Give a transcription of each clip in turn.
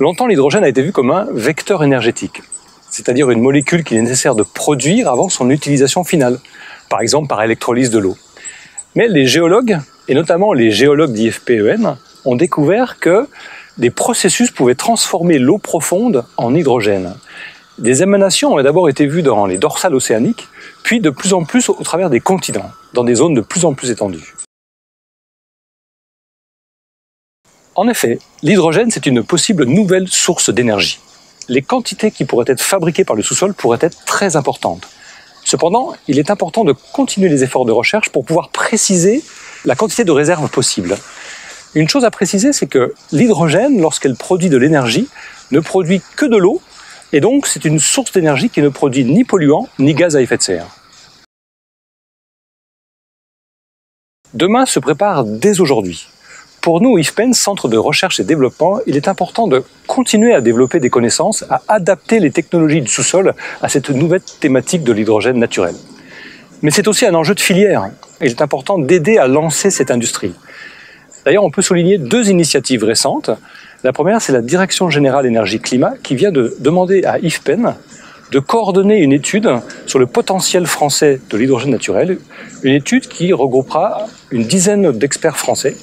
Longtemps, l'hydrogène a été vu comme un vecteur énergétique, c'est-à-dire une molécule qu'il est nécessaire de produire avant son utilisation finale, par exemple par électrolyse de l'eau. Mais les géologues, et notamment les géologues d'IFPEN, ont découvert que des processus pouvaient transformer l'eau profonde en hydrogène. Des émanations ont d'abord été vues dans les dorsales océaniques, puis de plus en plus au travers des continents, dans des zones de plus en plus étendues. En effet, l'hydrogène, c'est une possible nouvelle source d'énergie. Les quantités qui pourraient être fabriquées par le sous-sol pourraient être très importantes. Cependant, il est important de continuer les efforts de recherche pour pouvoir préciser la quantité de réserve possible. Une chose à préciser, c'est que l'hydrogène, lorsqu'elle produit de l'énergie, ne produit que de l'eau, et donc c'est une source d'énergie qui ne produit ni polluants ni gaz à effet de serre. Demain se prépare dès aujourd'hui. Pour nous, IFPEN, Centre de recherche et développement, il est important de continuer à développer des connaissances, à adapter les technologies du sous-sol à cette nouvelle thématique de l'hydrogène naturel. Mais c'est aussi un enjeu de filière. Il est important d'aider à lancer cette industrie. D'ailleurs, on peut souligner deux initiatives récentes. La première, c'est la Direction générale énergie-climat qui vient de demander à IFPEN de coordonner une étude sur le potentiel français de l'hydrogène naturel, une étude qui regroupera une dizaine d'experts français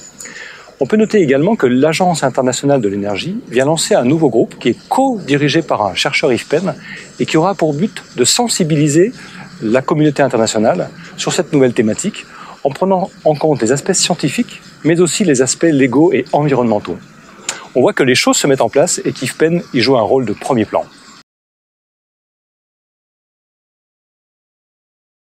on peut noter également que l'Agence internationale de l'énergie vient lancer un nouveau groupe qui est co-dirigé par un chercheur IFPEN et qui aura pour but de sensibiliser la communauté internationale sur cette nouvelle thématique en prenant en compte les aspects scientifiques mais aussi les aspects légaux et environnementaux. On voit que les choses se mettent en place et qu'IFPEN y joue un rôle de premier plan.